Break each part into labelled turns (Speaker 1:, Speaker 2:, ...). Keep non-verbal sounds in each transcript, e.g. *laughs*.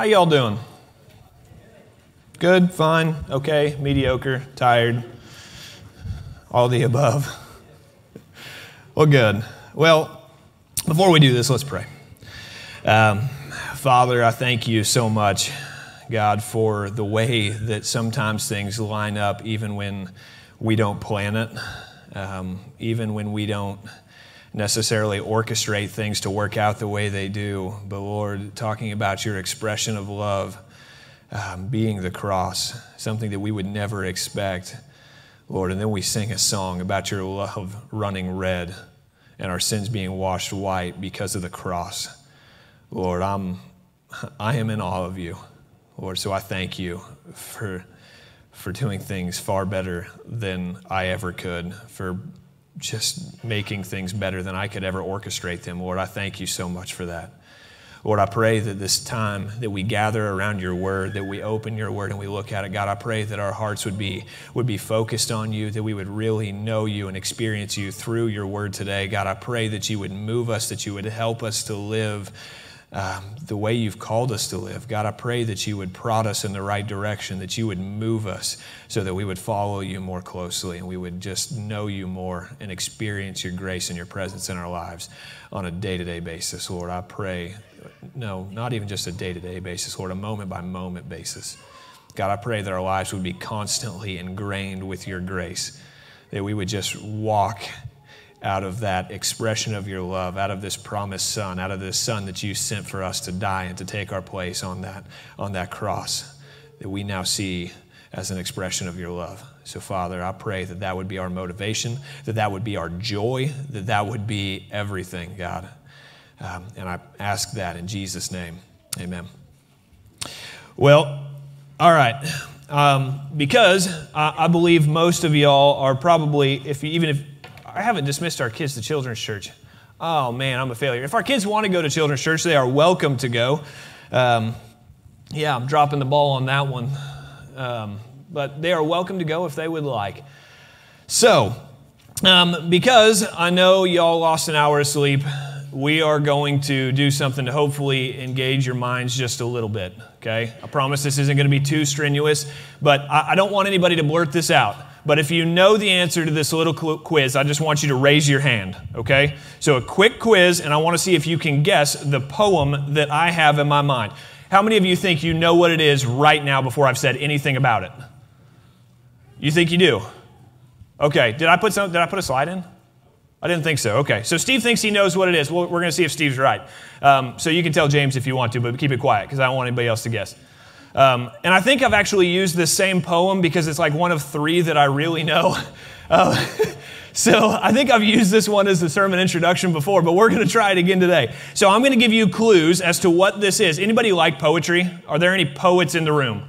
Speaker 1: How y'all doing? Good, fine, okay, mediocre, tired, all the above. Well, good. Well, before we do this, let's pray. Um, Father, I thank you so much, God, for the way that sometimes things line up even when we don't plan it, um, even when we don't necessarily orchestrate things to work out the way they do. But Lord, talking about your expression of love um, being the cross, something that we would never expect, Lord. And then we sing a song about your love running red and our sins being washed white because of the cross. Lord, I'm, I am in awe of you, Lord. So I thank you for, for doing things far better than I ever could, for just making things better than I could ever orchestrate them. Lord, I thank you so much for that. Lord, I pray that this time that we gather around your word, that we open your word and we look at it, God, I pray that our hearts would be, would be focused on you, that we would really know you and experience you through your word today. God, I pray that you would move us, that you would help us to live um, the way you've called us to live. God, I pray that you would prod us in the right direction, that you would move us so that we would follow you more closely and we would just know you more and experience your grace and your presence in our lives on a day to day basis. Lord, I pray, no, not even just a day to day basis, Lord, a moment by moment basis. God, I pray that our lives would be constantly ingrained with your grace, that we would just walk out of that expression of your love, out of this promised son, out of this son that you sent for us to die and to take our place on that, on that cross that we now see as an expression of your love. So, Father, I pray that that would be our motivation, that that would be our joy, that that would be everything, God. Um, and I ask that in Jesus' name. Amen. Well, all right. Um, because I, I, believe most of y'all are probably, if you, even if I haven't dismissed our kids to children's church. Oh man, I'm a failure. If our kids want to go to children's church, they are welcome to go. Um, yeah, I'm dropping the ball on that one. Um, but they are welcome to go if they would like. So, um, because I know y'all lost an hour of sleep, we are going to do something to hopefully engage your minds just a little bit. Okay? I promise this isn't going to be too strenuous, but I, I don't want anybody to blurt this out. But if you know the answer to this little quiz, I just want you to raise your hand, okay? So a quick quiz, and I want to see if you can guess the poem that I have in my mind. How many of you think you know what it is right now before I've said anything about it? You think you do? Okay, did I put some, did I put a slide in? I didn't think so. Okay, so Steve thinks he knows what it is. Well, we're going to see if Steve's right. Um, so you can tell James if you want to, but keep it quiet because I don't want anybody else to guess. Um, and I think I've actually used this same poem because it's like one of three that I really know. *laughs* Uh, *laughs* so I think I've used this one as the sermon introduction before, but we're going to try it again today. So I'm going to give you clues as to what this is. Anybody like poetry? Are there any poets in the room?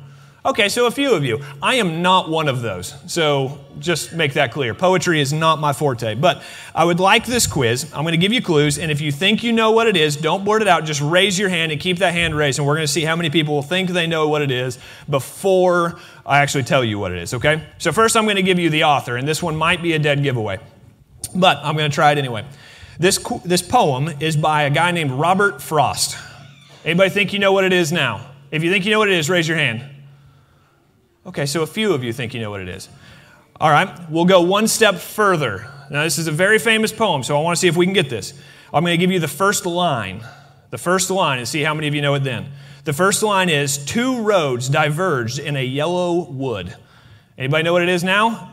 Speaker 1: Okay, so a few of you. I am not one of those. So just make that clear. Poetry is not my forte. But I would like this quiz. I'm going to give you clues. And if you think you know what it is, don't blurt it out. Just raise your hand and keep that hand raised. And we're going to see how many people think they know what it is before I actually tell you what it is, okay? So first, I'm going to give you the author. And this one might be a dead giveaway. But I'm going to try it anyway. This, this poem is by a guy named Robert Frost. Anybody think you know what it is now? If you think you know what it is, raise your hand. Okay, so a few of you think you know what it is. All right, we'll go one step further. Now, this is a very famous poem, so I want to see if we can get this. I'm going to give you the first line. The first line, and see how many of you know it then. The first line is Two roads diverged in a yellow wood. Anybody know what it is now?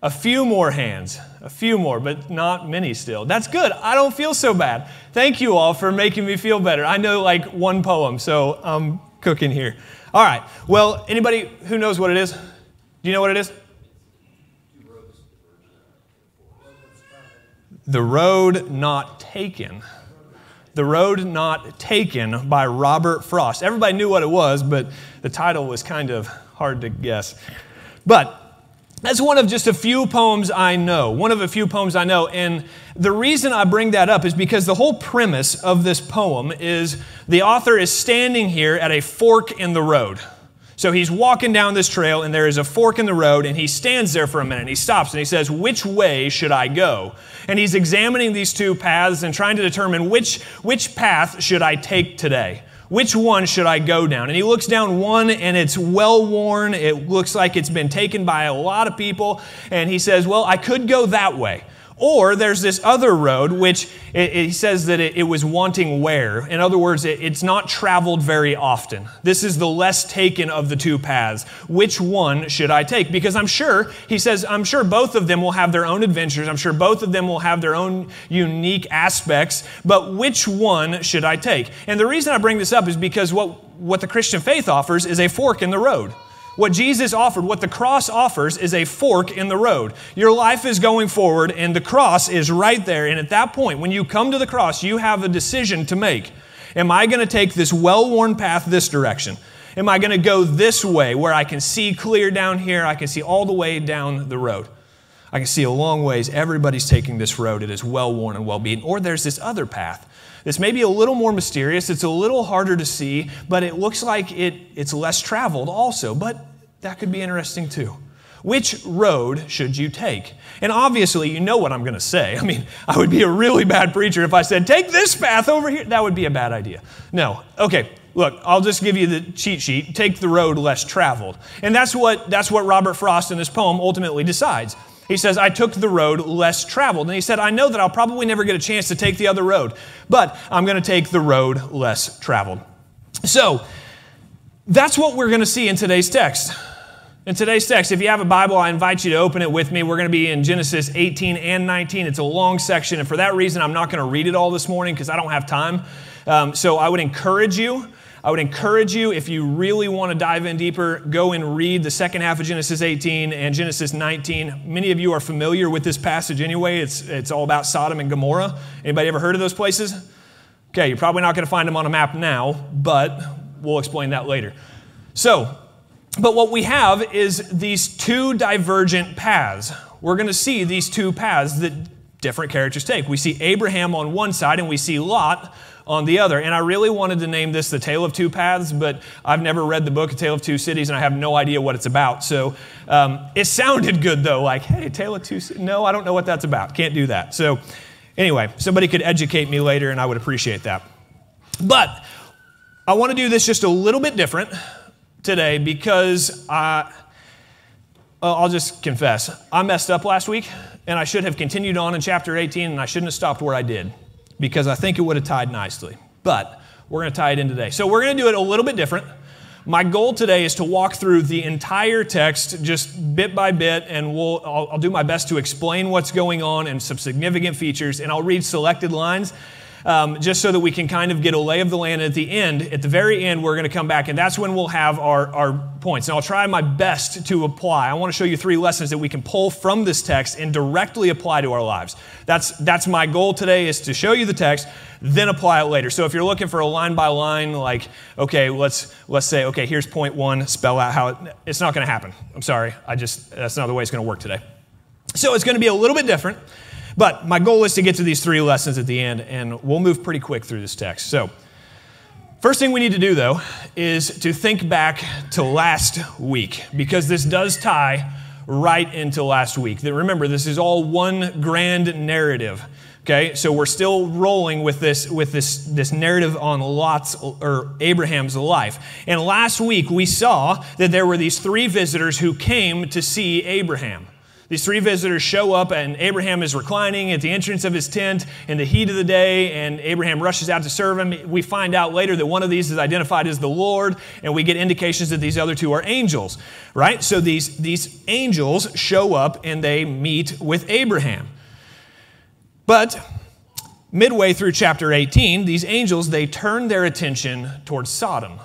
Speaker 1: A few more hands. A few more, but not many still. That's good. I don't feel so bad. Thank you all for making me feel better. I know like one poem, so I'm cooking here. All right. Well, anybody who knows what it is? Do you know what it is? The Road Not Taken. The Road Not Taken by Robert Frost. Everybody knew what it was, but the title was kind of hard to guess. But that's one of just a few poems I know. One of a few poems I know. And the reason I bring that up is because the whole premise of this poem is the author is standing here at a fork in the road. So he's walking down this trail, and there is a fork in the road, and he stands there for a minute. And he stops and he says, Which way should I go? And he's examining these two paths and trying to determine which, which path should I take today? Which one should I go down? And he looks down one and it's well worn. It looks like it's been taken by a lot of people. And he says, Well, I could go that way. Or there's this other road, which it, it says that it, it, was wanting wear. In other words, it, it's not traveled very often. This is the less taken of the two paths. Which one should I take? Because I'm sure, he says, I'm sure both of them will have their own adventures. I'm sure both of them will have their own unique aspects. But which one should I take? And the reason I bring this up is because what, what the Christian faith offers is a fork in the road. What Jesus offered, what the cross offers, is a fork in the road. Your life is going forward, and the cross is right there. And at that point, when you come to the cross, you have a decision to make. Am I going to take this well worn path this direction? Am I going to go this way where I can see clear down here? I can see all the way down the road. I can see a long ways. Everybody's taking this road. It is well worn and well beaten. Or there's this other path. This may be a little more mysterious. It's a little harder to see, but it looks like it, it's less traveled also. But that could be interesting too. Which road should you take? And obviously, you know what I'm going to say. *laughs* I mean, I would be a really bad preacher if I said, take this path over here. That would be a bad idea. No. Okay, look, I'll just give you the cheat sheet. Take the road less traveled. And that's what, that's what Robert Frost in this poem ultimately decides. He says, I took the road less traveled. And he said, I know that I'll probably never get a chance to take the other road, but I'm going to take the road less traveled. So, that's what we're going to see in today's text. In today's text, if you have a Bible, I invite you to open it with me. We're going to be in Genesis 18 and 19. It's a long section, and for that reason, I'm not going to read it all this morning because I don't have time. Um, so I would encourage you. I would encourage you, if you really want to dive in deeper, go and read the second half of Genesis 18 and Genesis 19. Many of you are familiar with this passage anyway. It's, it's all about Sodom and Gomorrah. Anybody ever heard of those places? Okay, you're probably not going to find them on a map now, but we'll explain that later. So, but what we have is these two divergent paths. We're going to see these two paths that different characters take. We see Abraham on one side and we see Lot on the other. And I really wanted to name this The Tale of Two Paths, but I've never read the book A Tale of Two Cities and I have no idea what it's about. So um, it sounded good though, like, hey, Tale of Two Cities. No, I don't know what that's about. Can't do that. So anyway, somebody could educate me later and I would appreciate that. But I want to do this just a little bit different today because I, I'll just confess, I messed up last week and I should have continued on in chapter 18 and I shouldn't have stopped where I did because I think it would have tied nicely. But we're going to tie it in today. So we're going to do it a little bit different. My goal today is to walk through the entire text just bit by bit, and we'll, I'll, I'll do my best to explain what's going on and some significant features, and I'll read selected lines um, just so that we can kind of get a lay of the land. at the end, at the very end, we're going to come back, and that's when we'll have our, our points. And I'll try my best to apply. I want to show you three lessons that we can pull from this text and directly apply to our lives. That's, that's my goal today is to show you the text, then apply it later. So if you're looking for a line by line, like, okay, let's, let's say, okay, here's point one, spell out how it, it's not going to happen. I'm sorry. I just, that's not the way it's going to work today. So it's going to be a little bit different. But my goal is to get to these three lessons at the end, and we'll move pretty quick through this text. So, first thing we need to do, though, is to think back to last week, because this does tie right into last week. Remember, this is all one grand narrative. Okay, so we're still rolling with this with this this narrative on Lot's or Abraham's life. And last week we saw that there were these three visitors who came to see Abraham. These three visitors show up, and Abraham is reclining at the entrance of his tent in the heat of the day, and Abraham rushes out to serve him. We find out later that one of these is identified as the Lord, and we get indications that these other two are angels, right? So these, these angels show up and they meet with Abraham. But midway through chapter 18, these angels, they turn their attention towards Sodom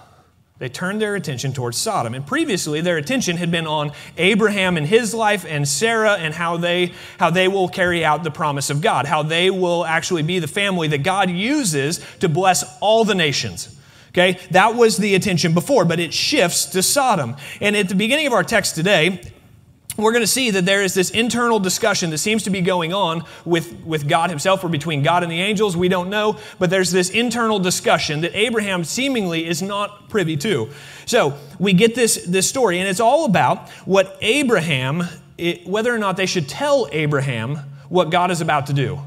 Speaker 1: they turned their attention towards Sodom. And previously, their attention had been on Abraham and his life and Sarah and how they, how they will carry out the promise of God, how they will actually be the family that God uses to bless all the nations. Okay, that was the attention before, but it shifts to Sodom. And at the beginning of our text today, we're going to see that there is this internal discussion that seems to be going on with, with God Himself or between God and the angels. We don't know, but there's this internal discussion that Abraham seemingly is not privy to. So we get this, this story, and it's all about what Abraham, it, whether or not they should tell Abraham what God is about to do.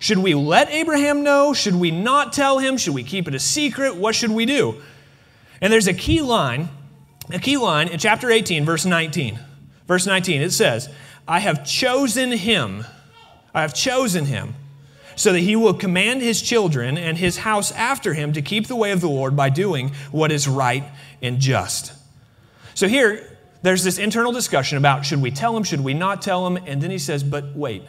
Speaker 1: Should we let Abraham know? Should we not tell him? Should we keep it a secret? What should we do? And there's a key line, a key line in chapter 18, verse 19. Verse 19, it says, I have chosen him, I have chosen him, so that he will command his children and his house after him to keep the way of the Lord by doing what is right and just. So here, there's this internal discussion about should we tell him, should we not tell him? And then he says, but wait,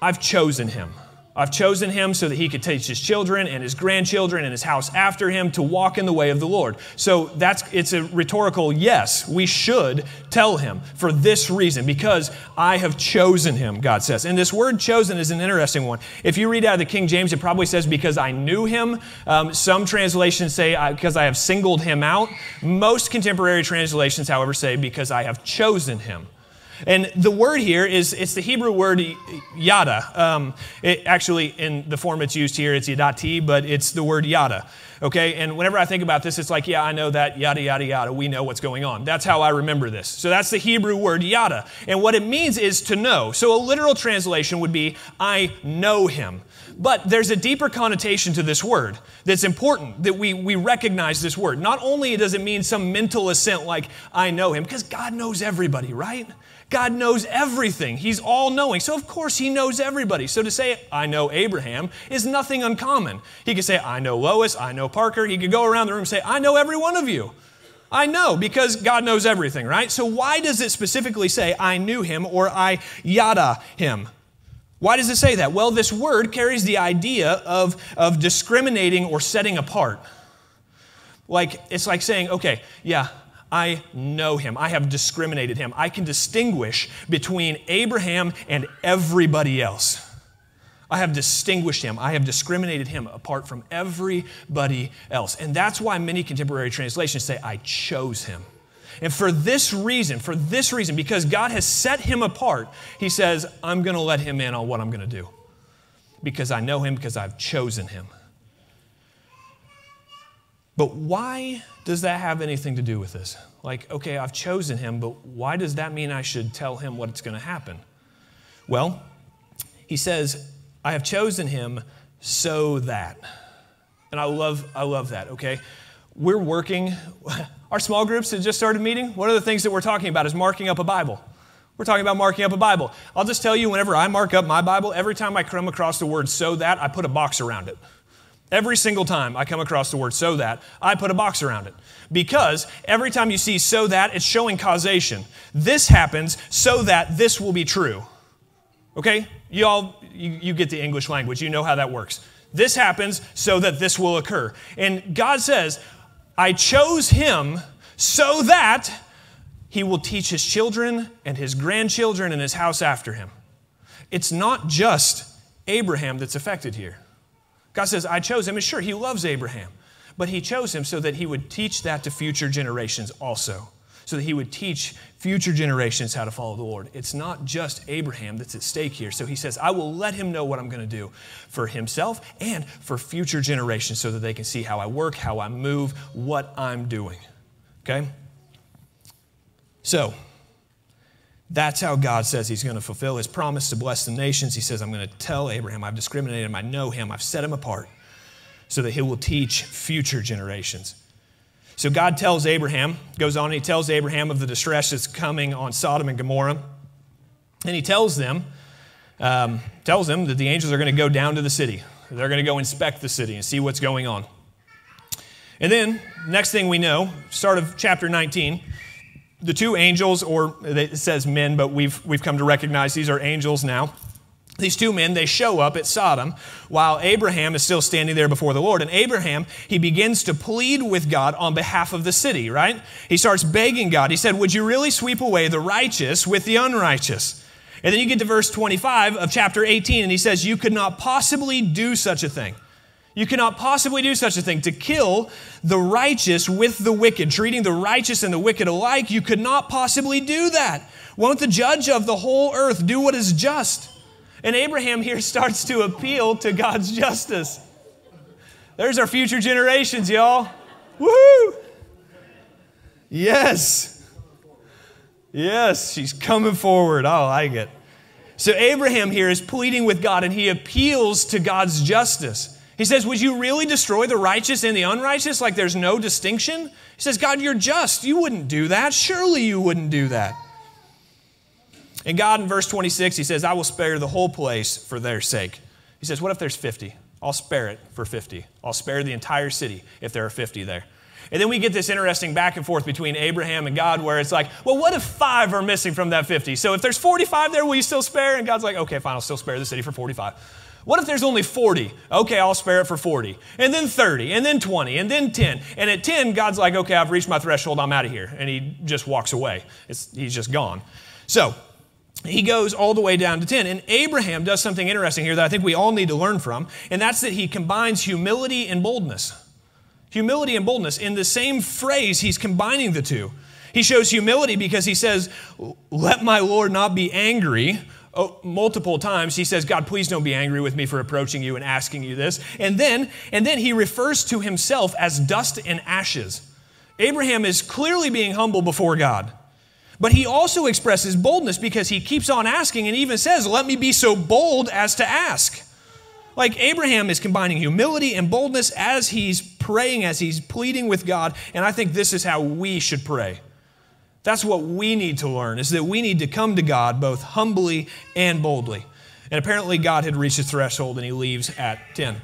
Speaker 1: I've chosen him. I've chosen him so that he could teach his children and his grandchildren and his house after him to walk in the way of the Lord. So that's it's a rhetorical yes, we should tell him for this reason because I have chosen him, God says. And this word chosen is an interesting one. If you read out of the King James, it probably says because I knew him. Um, some translations say because I have singled him out. Most contemporary translations, however, say because I have chosen him. And the word here is, it's the Hebrew word yada. Um, it, actually, in the form it's used here, it's yadati, but it's the word yada. Okay, and whenever I think about this, it's like, yeah, I know that, yada, yada, yada. We know what's going on. That's how I remember this. So that's the Hebrew word yada. And what it means is to know. So a literal translation would be, I know him. But there's a deeper connotation to this word that's important that we, we recognize this word. Not only does it mean some mental assent like, I know him, because God knows everybody, right? God knows everything. He's all knowing. So, of course, He knows everybody. So, to say, I know Abraham is nothing uncommon. He could say, I know Lois, I know Parker. He could go around the room and say, I know every one of you. I know because God knows everything, right? So, why does it specifically say, I knew him or I yada him? Why does it say that? Well, this word carries the idea of, of discriminating or setting apart. Like, it's like saying, okay, yeah, I know him. I have discriminated him. I can distinguish between Abraham and everybody else. I have distinguished him. I have discriminated him apart from everybody else. And that's why many contemporary translations say, I chose him. And for this reason, for this reason, because God has set him apart, he says, I'm going to let him in on what I'm going to do. Because I know him, because I've chosen him. But why does that have anything to do with this? Like, okay, I've chosen him, but why does that mean I should tell him what's going to happen? Well, he says, I have chosen him so that. And I love, I love that, okay? We're working, *laughs* our small groups that just started meeting, one of the things that we're talking about is marking up a Bible. We're talking about marking up a Bible. I'll just tell you, whenever I mark up my Bible, every time I come across the word so that, I put a box around it. Every single time I come across the word so that, I put a box around it. Because every time you see so that, it's showing causation. This happens so that this will be true. Okay? You all, you, you get the English language, you know how that works. This happens so that this will occur. And God says, I chose him so that he will teach his children and his grandchildren and his house after him. It's not just Abraham that's affected here. God says, I chose him. And sure, he loves Abraham, but he chose him so that he would teach that to future generations also, so that he would teach future generations how to follow the Lord. It's not just Abraham that's at stake here. So he says, I will let him know what I'm going to do for himself and for future generations so that they can see how I work, how I move, what I'm doing. Okay? So, that's how God says He's going to fulfill His promise to bless the nations. He says, I'm going to tell Abraham, I've discriminated him, I know him, I've set him apart so that He will teach future generations. So God tells Abraham, goes on, and He tells Abraham of the distress that's coming on Sodom and Gomorrah. And He tells them, um, tells them that the angels are going to go down to the city. They're going to go inspect the city and see what's going on. And then, next thing we know, start of chapter 19, the two angels, or it says men, but we've, we've come to recognize these are angels now. These two men, they show up at Sodom while Abraham is still standing there before the Lord. And Abraham, he begins to plead with God on behalf of the city, right? He starts begging God. He said, Would you really sweep away the righteous with the unrighteous? And then you get to verse 25 of chapter 18, and he says, You could not possibly do such a thing. You cannot possibly do such a thing. To kill the righteous with the wicked, treating the righteous and the wicked alike, you could not possibly do that. Won't the judge of the whole earth do what is just? And Abraham here *laughs* starts to appeal to God's justice. There's our future generations, y'all. Woo! Yes. Yes, she's coming forward. I like it. So Abraham here is pleading with God and he appeals to God's justice. He says, Would you really destroy the righteous and the unrighteous like there's no distinction? He says, God, you're just. You wouldn't do that. Surely you wouldn't do that. And God, in verse 26, he says, I will spare the whole place for their sake. He says, What if there's 50? I'll spare it for 50. I'll spare the entire city if there are 50 there. And then we get this interesting back and forth between Abraham and God where it's like, well, what if five are missing from that 50? So if there's 45 there, will you still spare? And God's like, okay, fine, I'll still spare the city for 45. What if there's only 40? Okay, I'll spare it for 40. And then 30, and then 20, and then 10. And at 10, God's like, okay, I've reached my threshold, I'm out of here. And he just walks away. It's, he's just gone. So he goes all the way down to 10. And Abraham does something interesting here that I think we all need to learn from, and that's that he combines humility and boldness. Humility and boldness. In the same phrase, he's combining the two. He shows humility because he says, Let my Lord not be angry. Oh, multiple times he says, God, please don't be angry with me for approaching you and asking you this. And then, and then he refers to himself as dust and ashes. Abraham is clearly being humble before God. But he also expresses boldness because he keeps on asking and even says, Let me be so bold as to ask. Like Abraham is combining humility and boldness as he's praying, as he's pleading with God. And I think this is how we should pray. That's what we need to learn, is that we need to come to God both humbly and boldly. And apparently, God had reached his threshold and he leaves at 10.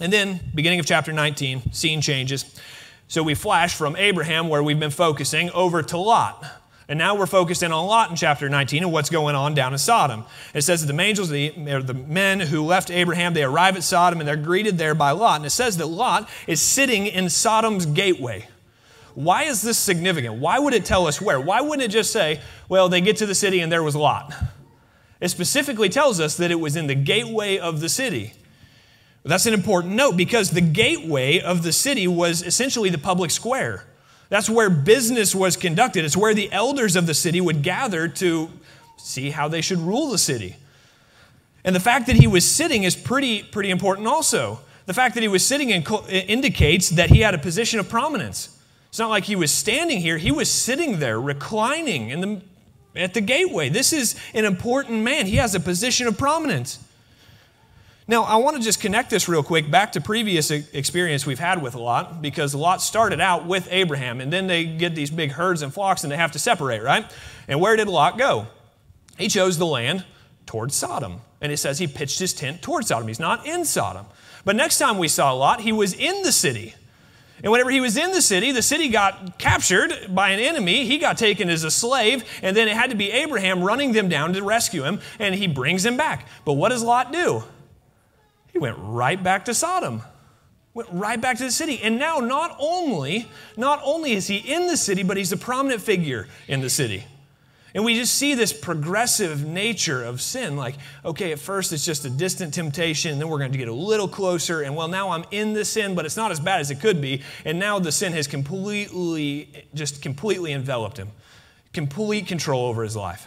Speaker 1: And then, beginning of chapter 19, scene changes. So we flash from Abraham, where we've been focusing, over to Lot. And now we're focused in on Lot in chapter 19 and what's going on down in Sodom. It says that the angels, the, the men who left Abraham, they arrive at Sodom and they're greeted there by Lot. And it says that Lot is sitting in Sodom's gateway. Why is this significant? Why would it tell us where? Why wouldn't it just say, well, they get to the city and there was a Lot? It specifically tells us that it was in the gateway of the city. That's an important note because the gateway of the city was essentially the public square. That's where business was conducted. It's where the elders of the city would gather to see how they should rule the city. And the fact that he was sitting is pretty, pretty important also. The fact that he was sitting indicates that he had a position of prominence. It's not like he was standing here, he was sitting there, reclining in the, at the gateway. This is an important man. He has a position of prominence. Now, I want to just connect this real quick back to previous experience we've had with Lot, because Lot started out with Abraham, and then they get these big herds and flocks and they have to separate, right? And where did Lot go? He chose the land towards Sodom. And it says he pitched his tent towards Sodom. He's not in Sodom. But next time we saw Lot, he was in the city. And whenever he was in the city, the city got captured by an enemy. He got taken as a slave, and then it had to be Abraham running them down to rescue him, and he brings him back. But what does Lot do? He went right back to Sodom. Went right back to the city. And now not only, not only is he in the city, but he's a prominent figure in the city. And we just see this progressive nature of sin. Like, okay, at first it's just a distant temptation, then we're going to get a little closer, and well, now I'm in the sin, but it's not as bad as it could be. And now the sin has completely, just completely enveloped him, complete control over his life.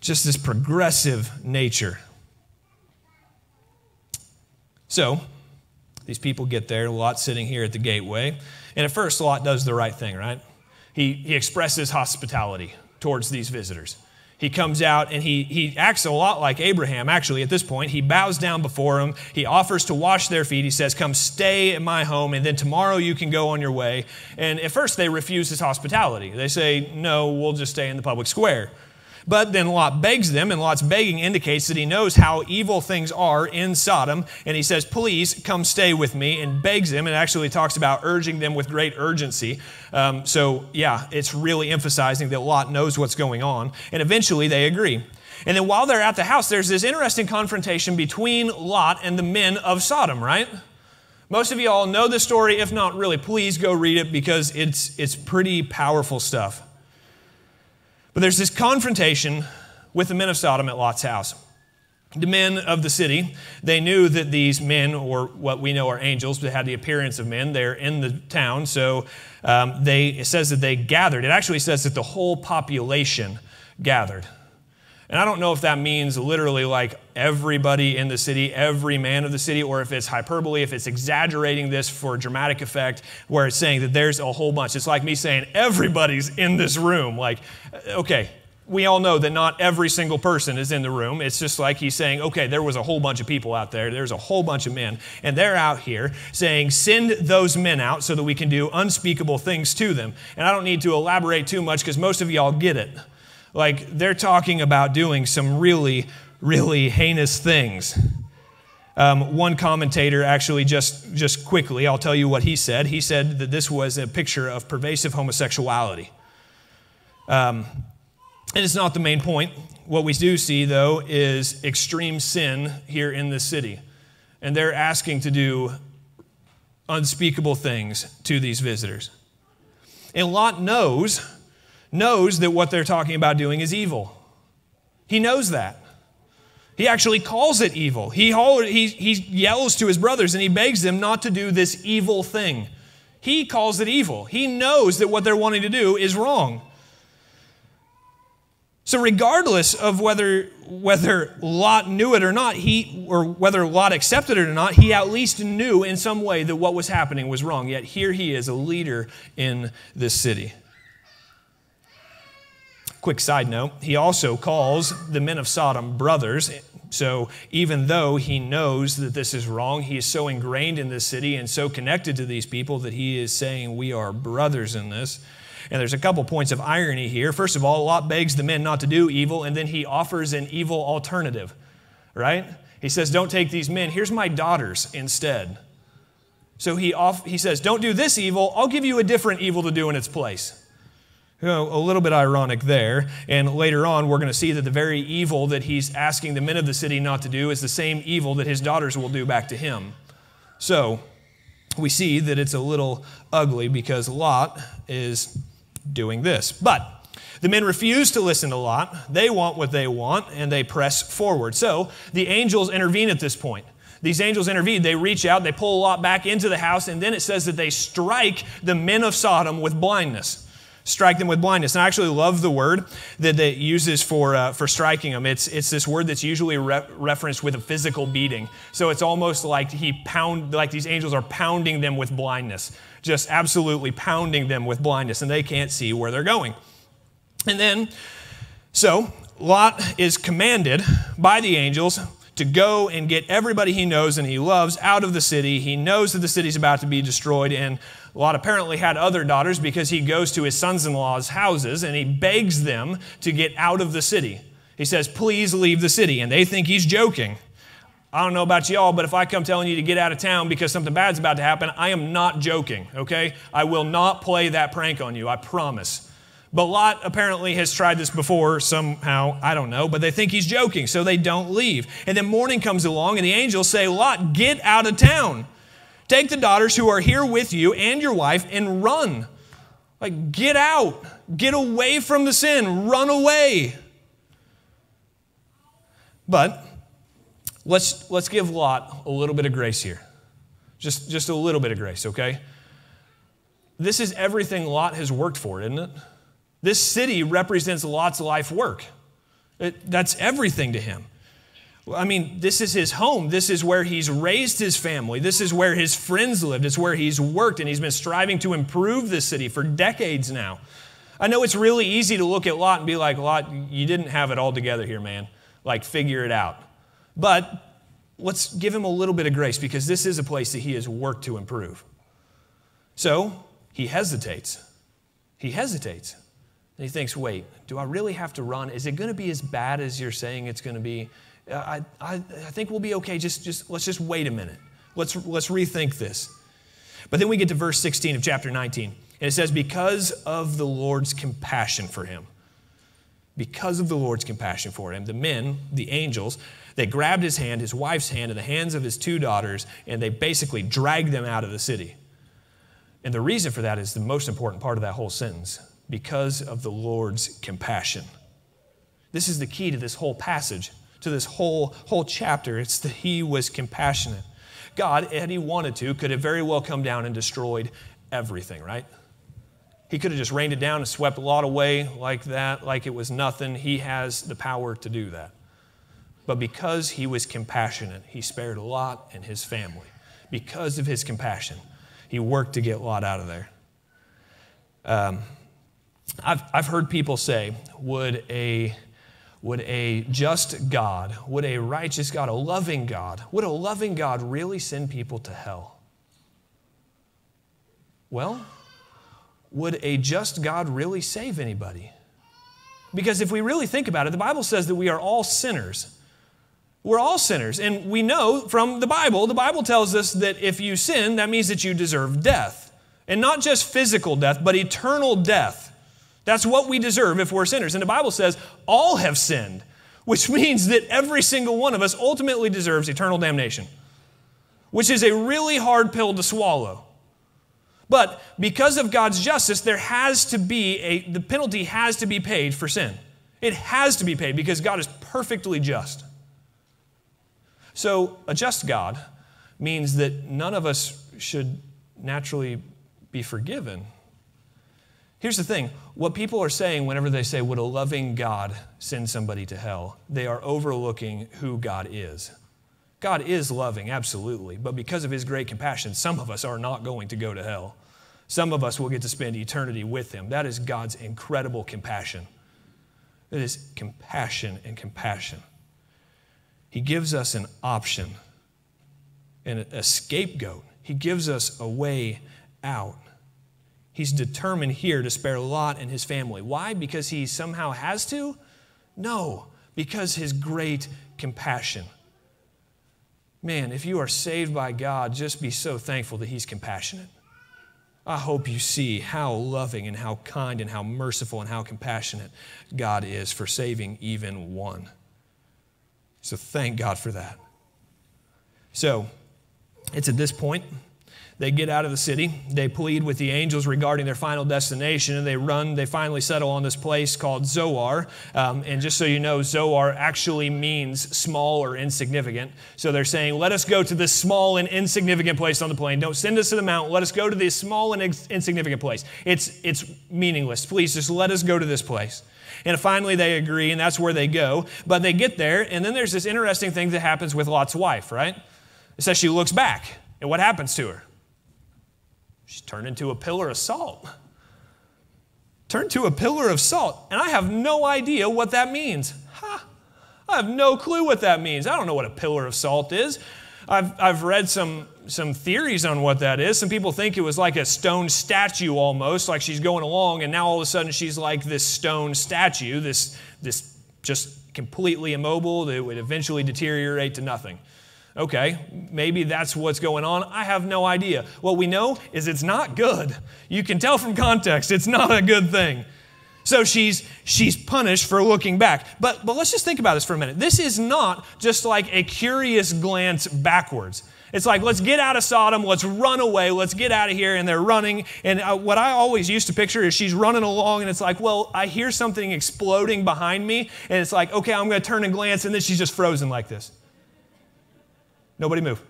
Speaker 1: Just this progressive nature. So, these people get there, Lot sitting here at the gateway. And at first, Lot does the right thing, right? He, he expresses hospitality towards these visitors. He comes out and he, he acts a lot like Abraham, actually, at this point. He bows down before him. He offers to wash their feet. He says, Come stay at my home, and then tomorrow you can go on your way. And at first, they refuse his hospitality. They say, No, we'll just stay in the public square. But then Lot begs them, and Lot's begging indicates that he knows how evil things are in Sodom. And he says, Please come stay with me, and begs them, and actually talks about urging them with great urgency. Um, so, yeah, it's really emphasizing that Lot knows what's going on. And eventually they agree. And then while they're at the house, there's this interesting confrontation between Lot and the men of Sodom, right? Most of you all know the story. If not, really, please go read it because it's, it's pretty powerful stuff. But there's this confrontation with the men of Sodom at Lot's house. The men of the city, they knew that these men, or what we know are angels, but had the appearance of men. They're in the town, so um, they, it says that they gathered. It actually says that the whole population gathered. And I don't know if that means literally like everybody in the city, every man of the city, or if it's hyperbole, if it's exaggerating this for dramatic effect, where it's saying that there's a whole bunch. It's like me saying everybody's in this room. Like, uh, okay, we all know that not every single person is in the room. It's just like he's saying, okay, there was a whole bunch of people out there. There's a whole bunch of men. And they're out here saying, send those men out so that we can do unspeakable things to them. And I don't need to elaborate too much because most of y'all get it. Like, they're talking about doing some really, really heinous things. Um, one commentator actually just, just quickly, I'll tell you what he said. He said that this was a picture of pervasive homosexuality. Um, and it's not the main point. What we do see, though, is extreme sin here in this city. And they're asking to do unspeakable things to these visitors. And Lot knows, knows that what they're talking about doing is evil. He knows that. He actually calls it evil. He, he, he yells to his brothers and he begs them not to do this evil thing. He calls it evil. He knows that what they're wanting to do is wrong. So, regardless of whether, whether Lot knew it or not, he, or whether Lot accepted it or not, he at least knew in some way that what was happening was wrong. Yet here he is, a leader in this city. Quick side note, he also calls the men of Sodom brothers. So even though he knows that this is wrong, he is so ingrained in this city and so connected to these people that he is saying, We are brothers in this. And there's a couple points of irony here. First of all, Lot begs the men not to do evil, and then he offers an evil alternative, right? He says, Don't take these men. Here's my daughters instead. So he, off, he says, Don't do this evil. I'll give you a different evil to do in its place. You know, a little bit ironic there. And later on, we're going to see that the very evil that he's asking the men of the city not to do is the same evil that his daughters will do back to him. So we see that it's a little ugly because Lot is doing this. But the men refuse to listen to Lot. They want what they want and they press forward. So the angels intervene at this point. These angels intervene. They reach out, they pull Lot back into the house, and then it says that they strike the men of Sodom with blindness strike them with blindness. And I actually love the word that it uses for, uh, for striking them. It's, it's this word that's usually re- referenced with a physical beating. So it's almost like he pound, like these angels are pounding them with blindness, just absolutely pounding them with blindness, and they can't see where they're going. And then, so Lot is commanded by the angels to go and get everybody he knows and he loves out of the city. He knows that the city's about to be destroyed, and Lot apparently had other daughters because he goes to his sons in law's houses and he begs them to get out of the city. He says, Please leave the city. And they think he's joking. I don't know about y'all, but if I come telling you to get out of town because something bad's about to happen, I am not joking, okay? I will not play that prank on you, I promise. But Lot apparently has tried this before somehow, I don't know, but they think he's joking, so they don't leave. And then morning comes along, and the angels say, Lot, get out of town. Take the daughters who are here with you and your wife and run. Like, get out. Get away from the sin. Run away. But let's, let's give Lot a little bit of grace here. Just, just a little bit of grace, okay? This is everything Lot has worked for, isn't it? This city represents Lot's life work. It, that's everything to him. I mean, this is his home. This is where he's raised his family. This is where his friends lived. It's where he's worked, and he's been striving to improve this city for decades now. I know it's really easy to look at Lot and be like, Lot, you didn't have it all together here, man. Like, figure it out. But let's give him a little bit of grace because this is a place that he has worked to improve. So he hesitates. He hesitates. And he thinks, wait, do I really have to run? Is it going to be as bad as you're saying it's going to be? I, I, I think we'll be okay. Just, just, let's just wait a minute. Let's, let's rethink this. But then we get to verse 16 of chapter 19, and it says, Because of the Lord's compassion for him, because of the Lord's compassion for him, the men, the angels, they grabbed his hand, his wife's hand, and the hands of his two daughters, and they basically dragged them out of the city. And the reason for that is the most important part of that whole sentence because of the Lord's compassion. This is the key to this whole passage to this whole, whole chapter. It's that he was compassionate. God, had he wanted to, could have very well come down and destroyed everything, right? He could have just rained it down and swept a Lot away like that, like it was nothing. He has the power to do that. But because he was compassionate, he spared Lot and his family. Because of his compassion, he worked to get Lot out of there. Um, I've, I've heard people say, would a, would a just God, would a righteous God, a loving God, would a loving God really send people to hell? Well, would a just God really save anybody? Because if we really think about it, the Bible says that we are all sinners. We're all sinners. And we know from the Bible, the Bible tells us that if you sin, that means that you deserve death. And not just physical death, but eternal death. That's what we deserve if we're sinners. And the Bible says all have sinned, which *laughs* means that every single one of us ultimately deserves eternal damnation, which is a really hard pill to swallow. But because of God's justice, there has to be a, the penalty has to be paid for sin. It has to be paid because God is perfectly just. So, a just God means that none of us should naturally be forgiven. Here's the thing what people are saying whenever they say, Would a loving God send somebody to hell? they are overlooking who God is. God is loving, absolutely, but because of his great compassion, some of us are not going to go to hell. Some of us will get to spend eternity with him. That is God's incredible compassion. It is compassion and compassion. He gives us an option and a scapegoat. He gives us a way out. He's determined here to spare Lot and his family. Why? Because he somehow has to? No, because his great compassion. Man, if you are saved by God, just be so thankful that he's compassionate. I hope you see how loving and how kind and how merciful and how compassionate God is for saving even one. So thank God for that. So it's at this point they get out of the city. They plead with the angels regarding their final destination, and they run. They finally settle on this place called Zoar. Um, and just so you know, Zoar actually means small or insignificant. So they're saying, let us go to this small and insignificant place on the plain. Don't send us to the mountain. Let us go to this small and insignificant place. It's, it's meaningless. Please just let us go to this place. And finally, they agree, and that's where they go. But they get there, and then there's this interesting thing that happens with Lot's wife, right? It says she looks back, and what happens to her? She's turned into a pillar of salt. Turned to a pillar of salt. And I have no idea what that means. Ha! I have no clue what that means. I don't know what a pillar of salt is. I've, I've read some, some theories on what that is. Some people think it was like a stone statue almost, like she's going along, and now all of a sudden she's like this stone statue, this, this just completely immobile that would eventually deteriorate to nothing. Okay, maybe that's what's going on. I have no idea. What we know is it's not good. You can tell from context, it's not a good thing. So she's she's punished for looking back. But but let's just think about this for a minute. This is not just like a curious glance backwards. It's like let's get out of Sodom, let's run away, let's get out of here and they're running. And uh, what I always used to picture is she's running along and it's like, well, I hear something exploding behind me and it's like, okay, I'm going to turn and glance and then she's just frozen like this. Nobody move.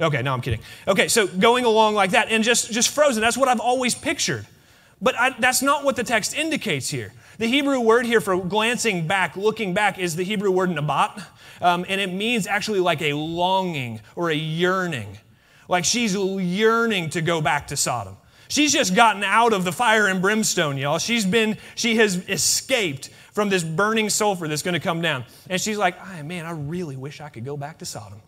Speaker 1: Okay, no, I'm kidding. Okay, so going along like that and just, just frozen. That's what I've always pictured. But I, that's not what the text indicates here. The Hebrew word here for glancing back, looking back, is the Hebrew word nabat. Um, and it means actually like a longing or a yearning. Like she's yearning to go back to Sodom. She's just gotten out of the fire and brimstone, y'all. She's been, she has escaped from this burning sulfur that's going to come down. And she's like, oh, man, I really wish I could go back to Sodom.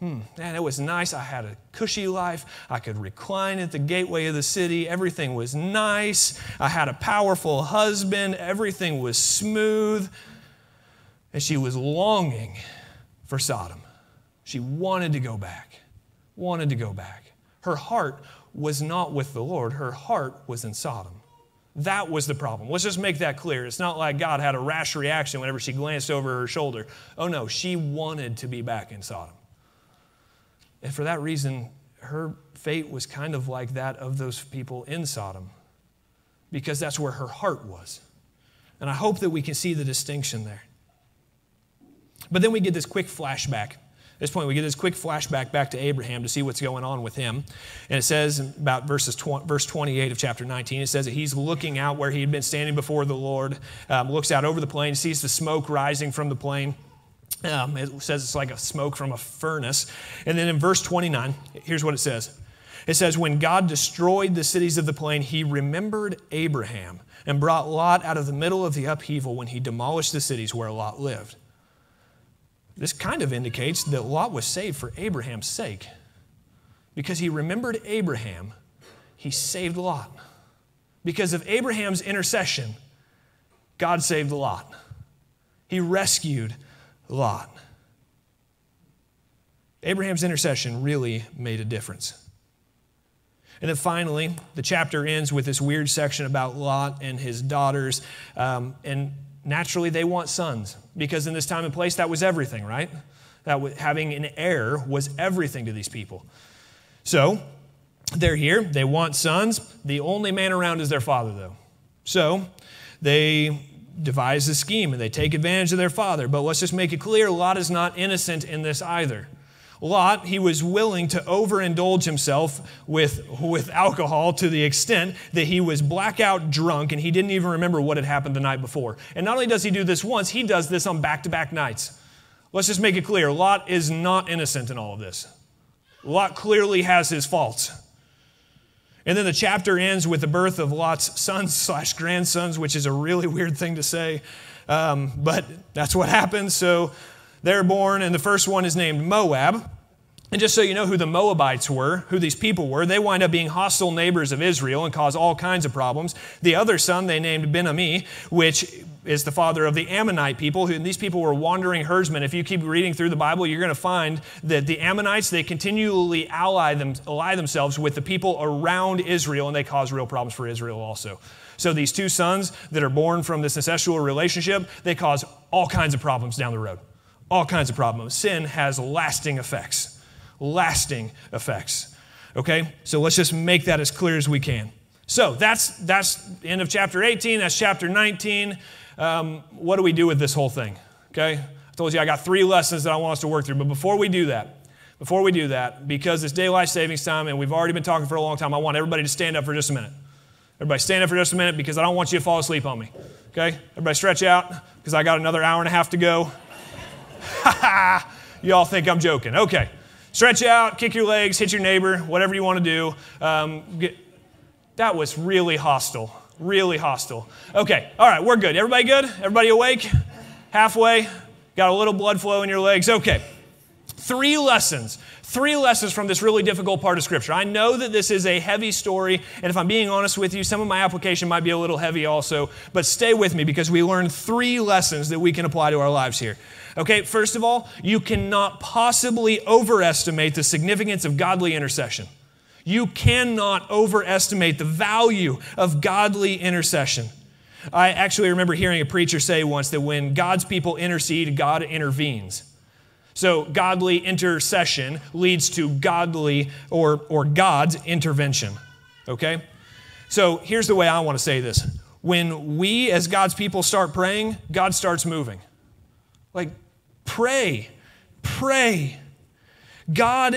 Speaker 1: Hmm, man, it was nice. I had a cushy life. I could recline at the gateway of the city. Everything was nice. I had a powerful husband. Everything was smooth. And she was longing for Sodom. She wanted to go back, wanted to go back. Her heart was not with the Lord, her heart was in Sodom. That was the problem. Let's just make that clear. It's not like God had a rash reaction whenever she glanced over her shoulder. Oh no, she wanted to be back in Sodom. And for that reason, her fate was kind of like that of those people in Sodom, because that's where her heart was. And I hope that we can see the distinction there. But then we get this quick flashback this point, we get this quick flashback back to Abraham to see what's going on with him. And it says about verses verse 28 of chapter 19, it says that he's looking out where he had been standing before the Lord, um, looks out over the plain, sees the smoke rising from the plain. Um, it says it's like a smoke from a furnace. And then in verse 29, here's what it says It says, When God destroyed the cities of the plain, he remembered Abraham and brought Lot out of the middle of the upheaval when he demolished the cities where Lot lived. This kind of indicates that Lot was saved for Abraham's sake. Because he remembered Abraham, he saved Lot. Because of Abraham's intercession, God saved Lot. He rescued Lot. Abraham's intercession really made a difference. And then finally, the chapter ends with this weird section about Lot and his daughters. Um, and naturally, they want sons because in this time and place, that was everything, right? That having an heir was everything to these people. So they're here. They want sons. The only man around is their father, though. So they devise a scheme and they take advantage of their father. But let's just make it clear Lot is not innocent in this either. Lot, he was willing to overindulge himself with, with alcohol to the extent that he was blackout drunk and he didn't even remember what had happened the night before. And not only does he do this once, he does this on back to back nights. Let's just make it clear Lot is not innocent in all of this. Lot clearly has his faults. And then the chapter ends with the birth of Lot's sons *laughs* slash grandsons, which is a really weird thing to say, um, but that's what happens. So they're born, and the first one is named Moab. And just so you know who the Moabites were, who these people were, they wind up being hostile neighbors of Israel and cause all kinds of problems. The other son they named Ben-Ammi, which is the father of the Ammonite people. Who, these people were wandering herdsmen. If you keep reading through the Bible, you're going to find that the Ammonites, they continually ally, them, ally themselves with the people around Israel, and they cause real problems for Israel also. So these two sons that are born from this incestual relationship, they cause all kinds of problems down the road all kinds of problems. Sin has lasting effects. Lasting effects. Okay? So let's just make that as clear as we can. So that's that's end of chapter 18. That's chapter 19. Um, what do we do with this whole thing? Okay? I told you I got three lessons that I want us to work through. But before we do that, before we do that, because it's daylight savings time and we've already been talking for a long time, I want everybody to stand up for just a minute. Everybody stand up for just a minute because I don't want you to fall asleep on me. Okay? Everybody stretch out because I got another hour and a half to go. *laughs* you all think I'm joking. Okay. Stretch out, kick your legs, hit your neighbor, whatever you want to do. Um, get, that was really hostile. Really hostile. Okay. All right. We're good. Everybody good? Everybody awake? Halfway? Got a little blood flow in your legs? Okay. Three lessons three lessons from this really difficult part of Scripture. I know that this is a heavy story, and if I'm being honest with you, some of my application might be a little heavy also, but stay with me because we learned three lessons that we can apply to our lives here. Okay, first of all, you cannot possibly overestimate the significance of godly intercession. You cannot overestimate the value of godly intercession. I actually remember hearing a preacher say once that when God's people intercede, God intervenes. So, godly intercession leads to godly or, or God's intervention. Okay? So, here's the way I want to say this. When we, as God's people, start praying, God starts moving. Like, pray, pray. God,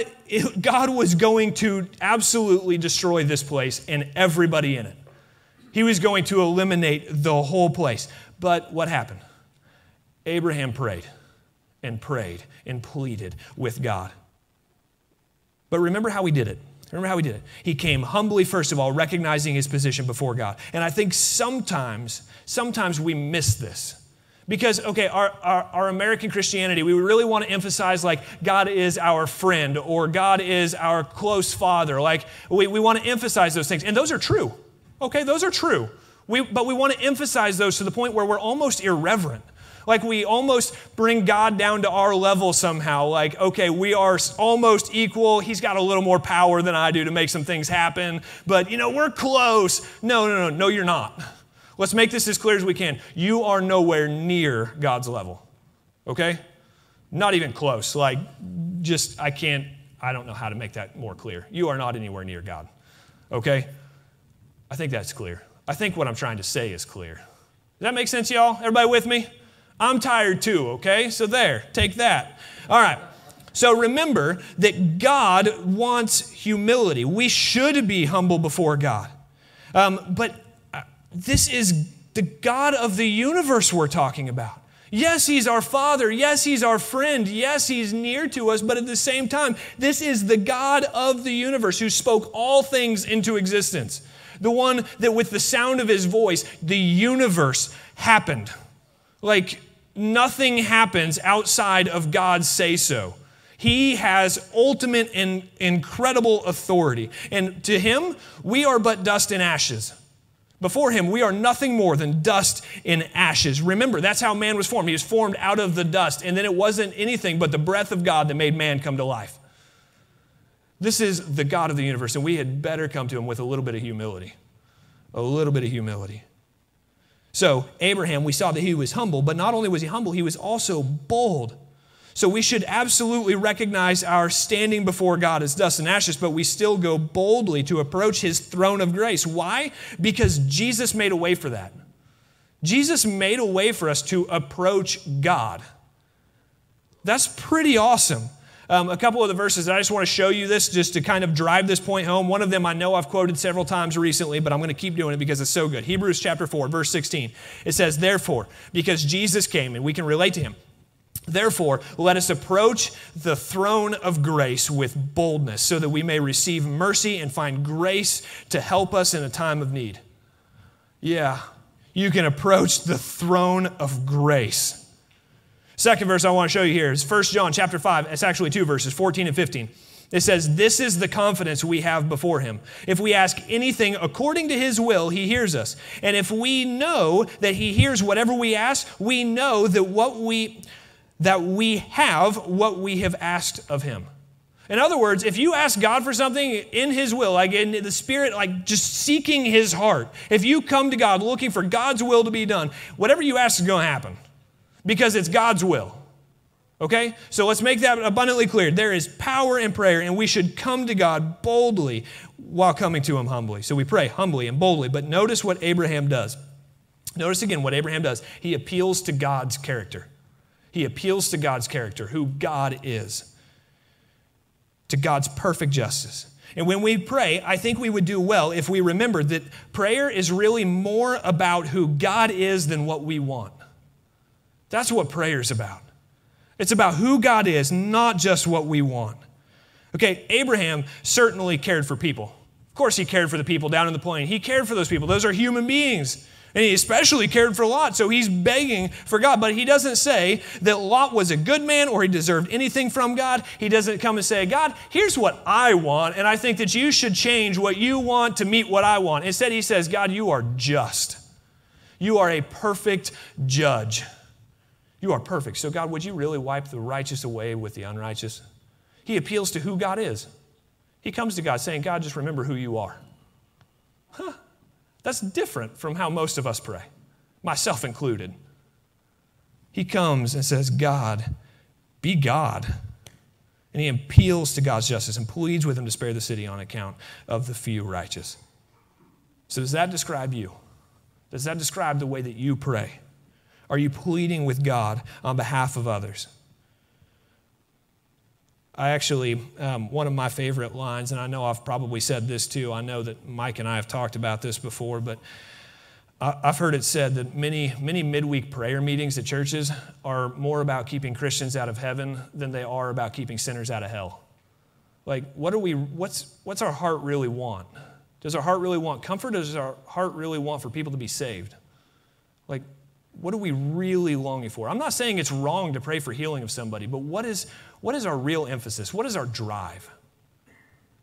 Speaker 1: God was going to absolutely destroy this place and everybody in it. He was going to eliminate the whole place. But what happened? Abraham prayed and prayed and pleaded with God. But remember how he did it. Remember how he did it. He came humbly, first of all, recognizing his position before God. And I think sometimes, sometimes we miss this. Because, okay, our, our, our, American Christianity, we really want to emphasize like God is our friend or God is our close father. Like, we, we want to emphasize those things. And those are true. Okay, those are true. We, but we want to emphasize those to the point where we're almost irreverent. Like we almost bring God down to our level somehow. Like, okay, we are almost equal. He's got a little more power than I do to make some things happen, but you know, we're close. No, no, no, no, you're not. Let's make this as clear as we can. You are nowhere near God's level, okay? Not even close. Like, just, I can't, I don't know how to make that more clear. You are not anywhere near God, okay? I think that's clear. I think what I'm trying to say is clear. Does that make sense, y'all? Everybody with me? I'm tired too, okay? So there, take that. All right. So remember that God wants humility. We should be humble before God. Um, but this is the God of the universe we're talking about. Yes, He's our Father. Yes, He's our friend. Yes, He's near to us. But at the same time, this is the God of the universe who spoke all things into existence. The one that, with the sound of His voice, the universe happened. Like nothing happens outside of God's say so. He has ultimate and incredible authority. And to him, we are but dust and ashes. Before him, we are nothing more than dust and ashes. Remember, that's how man was formed. He was formed out of the dust. And then it wasn't anything but the breath of God that made man come to life. This is the God of the universe, and we had better come to him with a little bit of humility. A little bit of humility. So, Abraham, we saw that he was humble, but not only was he humble, he was also bold. So we should absolutely recognize our standing before God as dust and ashes, but we still go boldly to approach his throne of grace. Why? Because Jesus made a way for that. Jesus made a way for us to approach God. That's pretty awesome. Um, a couple of the verses I just want to show you this just to kind of drive this point home. One of them I know I've quoted several times recently, but I'm going to keep doing it because it's so good. Hebrews chapter 4, verse 16. It says, Therefore, because Jesus came, and we can relate to him, Therefore, let us approach the throne of grace with boldness so that we may receive mercy and find grace to help us in a time of need. Yeah, you can approach the throne of grace. Second verse I want to show you here is 1 John chapter 5. It's actually two verses, 14 and 15. It says, This is the confidence we have before him. If we ask anything according to his will, he hears us. And if we know that he hears whatever we ask, we know that what we that we have what we have asked of him. In other words, if you ask God for something in His will, like in the Spirit, like just seeking His heart, if you come to God looking for God's will to be done, whatever you ask is going to happen because it's God's will. Okay? So let's make that abundantly clear. There is power in prayer, and we should come to God boldly while coming to Him humbly. So we pray humbly and boldly, but notice what Abraham does. Notice again what Abraham does. He appeals to God's character. He appeals to God's character, who God is, to God's perfect justice. And when we pray, I think we would do well if we remembered that prayer is really more about who God is than what we want. That's what prayer is about. It's about who God is, not just what we want. Okay, Abraham certainly cared for people. Of course, he cared for the people down in the plain. He cared for those people. Those are human beings. And he especially cared for Lot, so he's begging for God. But he doesn't say that Lot was a good man or he deserved anything from God. He doesn't come and say, God, here's what I want, and I think that you should change what you want to meet what I want. Instead, he says, God, you are just. You are a perfect judge. You are perfect. So, God, would you really wipe the righteous away with the unrighteous? He appeals to who God is. He comes to God saying, God, just remember who you are. Huh. That's different from how most of us pray, myself included. He comes and says, God, be God. And he appeals to God's justice and pleads with him to spare the city on account of the few righteous. So, does that describe you? Does that describe the way that you pray? Are you pleading with God on behalf of others? I actually, um, one of my favorite lines, and I know I've probably said this too, I know that Mike and I have talked about this before, but I've heard it said that many, many midweek prayer meetings at churches are more about keeping Christians out of heaven than they are about keeping sinners out of hell. Like, what are we, what's, what's our heart really want? Does our heart really want comfort? Does our heart really want for people to be saved? What are we really longing for? I'm not saying it's wrong to pray for healing of somebody, but what is, what is our real emphasis? What is our drive?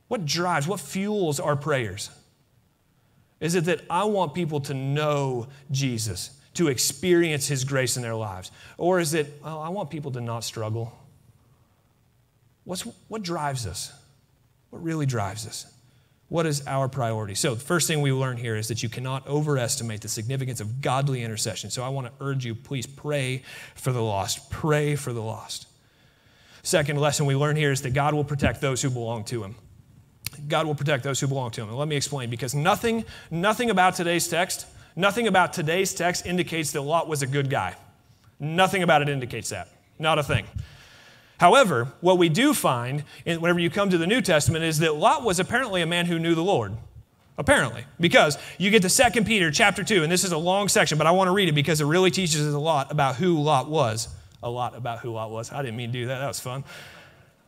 Speaker 1: What drives, what fuels our prayers? Is it that I want people to know Jesus, to experience his grace in their lives? Or is it, well, I want people to not struggle? What's, what drives us? What really drives us? What is our priority? So, the first thing we learn here is that you cannot overestimate the significance of godly intercession. So, I want to urge you, please pray for the lost. Pray for the lost. Second lesson we learn here is that God will protect those who belong to Him. God will protect those who belong to Him. And let me explain because nothing, nothing about today's text, nothing about today's text indicates that Lot was a good guy. Nothing about it indicates that. Not a thing. However, what we do find whenever you come to the New Testament is that Lot was apparently a man who knew the Lord. apparently. Because you get to 2 peter chapter 2 and this is a long section but i want to read it because it really teaches us a lot about who lot was. A lot about who lot was. I didn't mean to do that. That was fun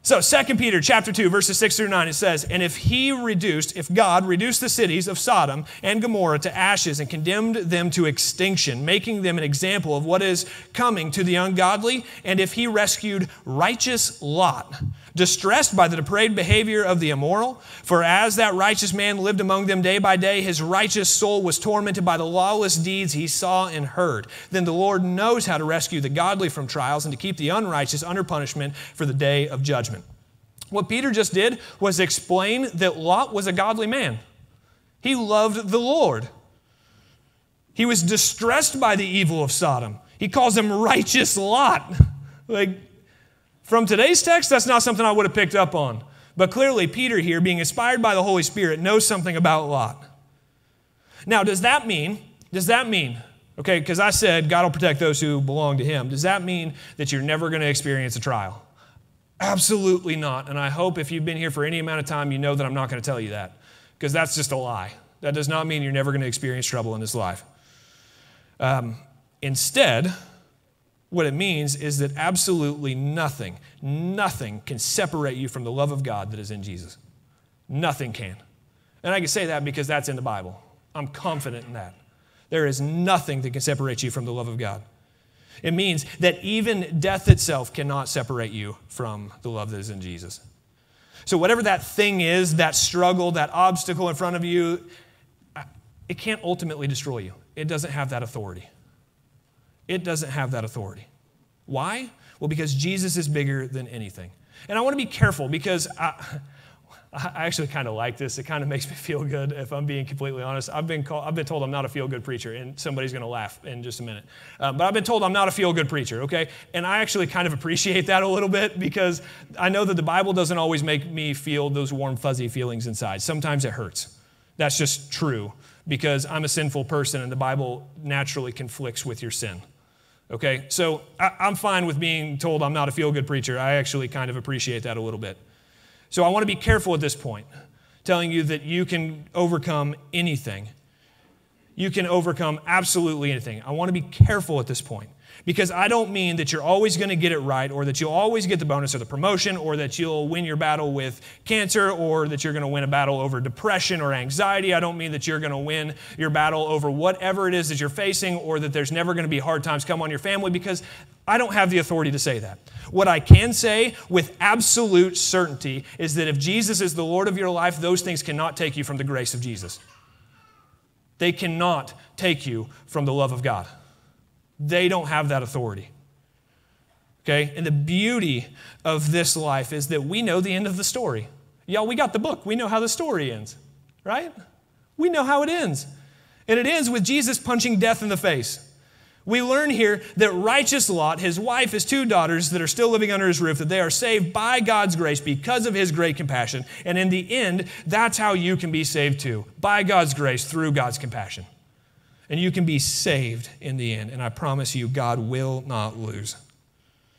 Speaker 1: so 2 Peter chapter 2 verses 6 through 9 it says, "And if he reduced, if God reduced the cities of Sodom and Gomorrah to ashes and condemned them to extinction, making them an example of what is coming to the ungodly, and if he rescued righteous Lot, distressed by the depraved behavior of the immoral. For as that righteous man lived among them day by day, his righteous soul was tormented by the lawless deeds he saw and heard. Then the Lord knows how to rescue the godly from trials and to keep the unrighteous under punishment for the day of judgment. What Peter just did was explain that Lot was a godly man. He loved the Lord. He was distressed by the evil of Sodom. He calls him *laughs* righteous Lot. like, from today's text, that's not something I would have picked up on. But clearly, Peter here, being inspired by the Holy Spirit, knows something about Lot. Now, does that mean, does that mean, okay, because I said God will protect those who belong to him, does that mean that you're never going to experience a trial? Absolutely not. And I hope if you've been here for any amount of time, you know that I'm not going to tell you that, because that's just a lie. That does not mean you're never going to experience trouble in this life. Um, instead, what it means is that absolutely nothing, nothing can separate you from the love of God that is in Jesus. Nothing can. And I can say that because that's in the Bible. I'm confident in that. There is nothing that can separate you from the love of God. It means that even death itself cannot separate you from the love that is in Jesus. So, whatever that thing is, that struggle, that obstacle in front of you, it can't ultimately destroy you. It doesn't have that authority. It doesn't have that authority. Why? Well, because Jesus is bigger than anything. And I want to be careful because I, *laughs* I actually kind of like this. It kind of *laughs* makes me feel good if I'm being completely honest. I've been, called, I've been told I'm not a feel good preacher, and somebody's going to laugh in just a minute. Uh, but I've been told I'm not a feel good preacher, okay? And I actually kind of appreciate that a little bit because I know that the Bible doesn't always make me feel those warm, fuzzy feelings inside. Sometimes it hurts. That's just true because I'm a sinful person, and the Bible naturally conflicts with your sin. Okay, so I, am fine with being told I'm not a feel good preacher. I actually kind of appreciate that a little bit. So I want to be careful at this point, telling you that you can overcome anything. You can overcome absolutely anything. I want to be careful at this point. Because I don't mean that you're always going to get it right, or that you'll always get the bonus or the promotion, or that you'll win your battle with cancer, or that you're going to win a battle over depression or anxiety. I don't mean that you're going to win your battle over whatever it is that you're facing, or that there's never going to be hard times come on your family, because I don't have the authority to say that. What I can say with absolute certainty is that if Jesus is the Lord of your life, those things cannot take you from the grace of Jesus. They cannot take you from the love of God. They don't have that authority. Okay? And the beauty of this life is that we know the end of the story. Y'all, we got the book. We know how the story ends, right? We know how it ends. And it ends with Jesus punching death in the face. We learn here that righteous Lot, his wife, his two daughters that are still living under his roof, that they are saved by God's grace because of his great compassion. And in the end, that's how you can be saved too by God's grace through God's compassion. And you can be saved in the end. And I promise you, God will not lose.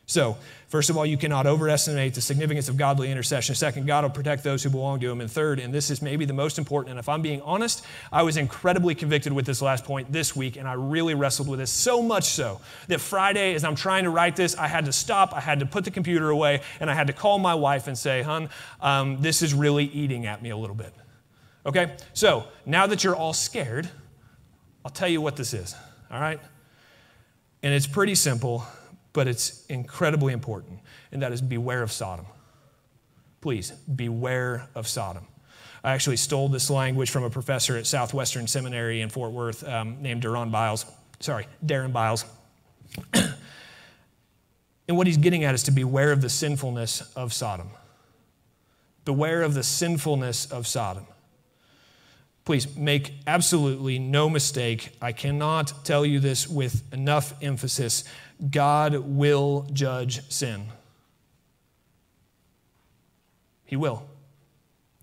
Speaker 1: So, first of all, you cannot overestimate the significance of godly intercession. Second, God will protect those who belong to Him. And third, and this is maybe the most important, and if I'm being honest, I was incredibly convicted with this last point this week, and I really wrestled with this so much so that Friday, as I'm trying to write this, I had to stop, I had to put the computer away, and I had to call my wife and say, Hun, um, this is really eating at me a little bit. Okay? So, now that you're all scared, I'll tell you what this is, all right? And it's pretty simple, but it's incredibly important, and that is beware of Sodom. Please, beware of Sodom. I actually stole this language from a professor at Southwestern Seminary in Fort Worth um, named Deron Biles. Sorry, Deron Biles. *clears throat* and what he's getting at is to beware of the sinfulness of Sodom. Beware of the sinfulness of Sodom. Please make absolutely no mistake. I cannot tell you this with enough emphasis. God will judge sin. He will.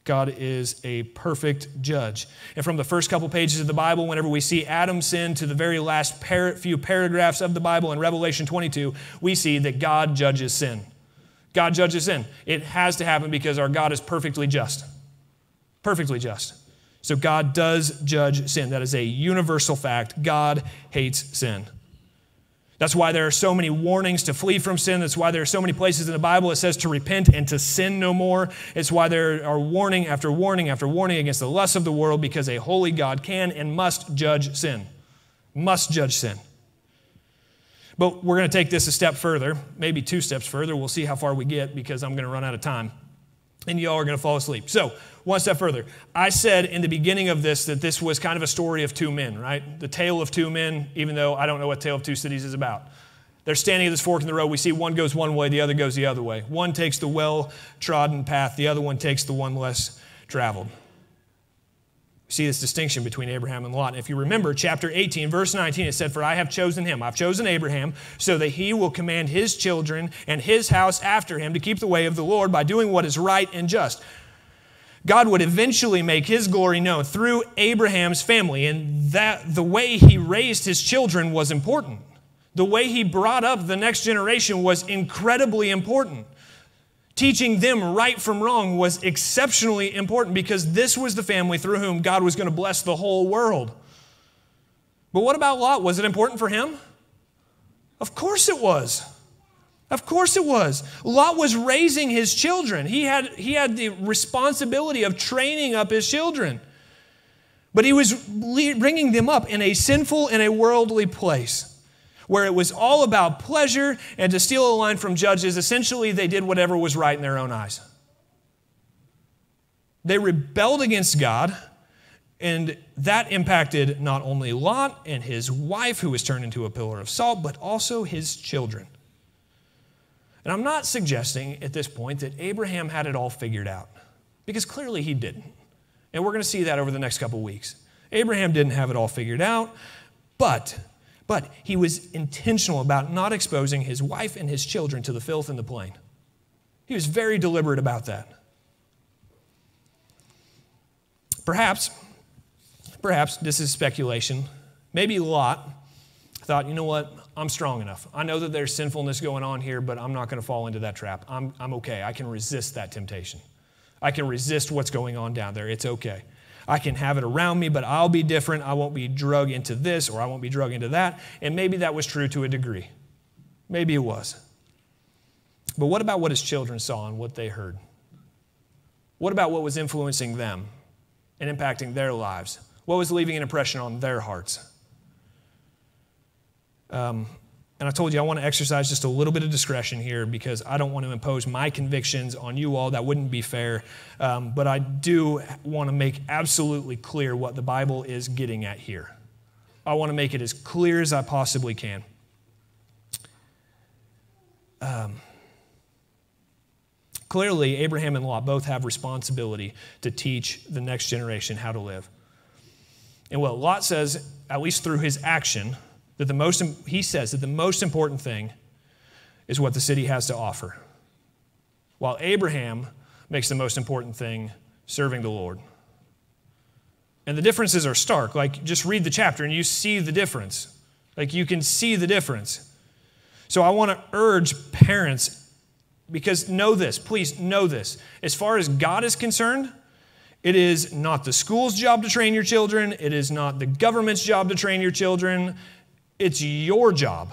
Speaker 1: God is a perfect judge. And from the first couple pages of the Bible, whenever we see Adam sin to the very last par- few paragraphs of the Bible in Revelation 22, we see that God judges sin. God judges sin. It has to happen because our God is perfectly just. Perfectly just. So God does judge sin. That is a universal fact. God hates sin. That's why there are so many warnings to flee from sin. That's why there are so many places in the Bible it says to repent and to sin no more. It's why there are warning after warning after warning against the lusts of the world because a holy God can and must judge sin. Must judge sin. But we're going to take this a step further, maybe two steps further. We'll see how far we get because I'm going to run out of time. And y'all are going to fall asleep. So, one step further. I said in the beginning of this that this was kind of a story of two men, right? The tale of two men, even though I don't know what Tale of Two Cities is about. They're standing at this fork in the road. We see one goes one way, the other goes the other way. One takes the well trodden path, the other one takes the one less traveled. See this distinction between Abraham and Lot. And if you remember, chapter 18, verse 19, it said, For I have chosen him, I've chosen Abraham, so that he will command his children and his house after him to keep the way of the Lord by doing what is right and just. God would eventually make his glory known through Abraham's family, and that the way he raised his children was important. The way he brought up the next generation was incredibly important. Teaching them right from wrong was exceptionally important because this was the family through whom God was going to bless the whole world. But what about Lot? Was it important for him? Of course it was. Of course it was. Lot was raising his children. He had, he had the responsibility of training up his children. But he was bringing them up in a sinful and a worldly place where it was all about pleasure and to steal a line from judges, essentially they did whatever was right in their own eyes. They rebelled against God, and that impacted not only Lot and his wife, who was turned into a pillar of salt, but also his children. And I'm not suggesting at this point that Abraham had it all figured out, because clearly he didn't. And we're going to see that over the next couple weeks. Abraham didn't have it all figured out, but but he was intentional about not exposing his wife and his children to the filth and the plain. He was very deliberate about that. Perhaps, perhaps this is speculation. Maybe Lot thought, you know what? I'm strong enough. I know that there's sinfulness going on here, but I'm not going to fall into that trap. I'm, I'm okay. I can resist that temptation. I can resist what's going on down there. It's okay. I can have it around me, but I'll be different. I won't be drug into this or I won't be drug into that. And maybe that was true to a degree. Maybe it was. But what about what his children saw and what they heard? What about what was influencing them and impacting their lives? What was leaving an impression on their hearts? Um, and I told you I want to exercise just a little bit of discretion here because I don't want to impose my convictions on you all. That wouldn't be fair. Um, but I do want to make absolutely clear what the Bible is getting at here. I want to make it as clear as I possibly can. Um, clearly, Abraham and Lot both have responsibility to teach the next generation how to live. And what Lot says, at least through his action, that the most, he says that the most important thing is what the city has to offer. While Abraham makes the most important thing serving the Lord. And the differences are stark. Like, just read the chapter and you see the difference. Like, you can see the difference. So, I want to urge parents, because know this, please know this. As far as God is concerned, it is not the school's job to train your children. It is not the government's job to train your children. It's your job.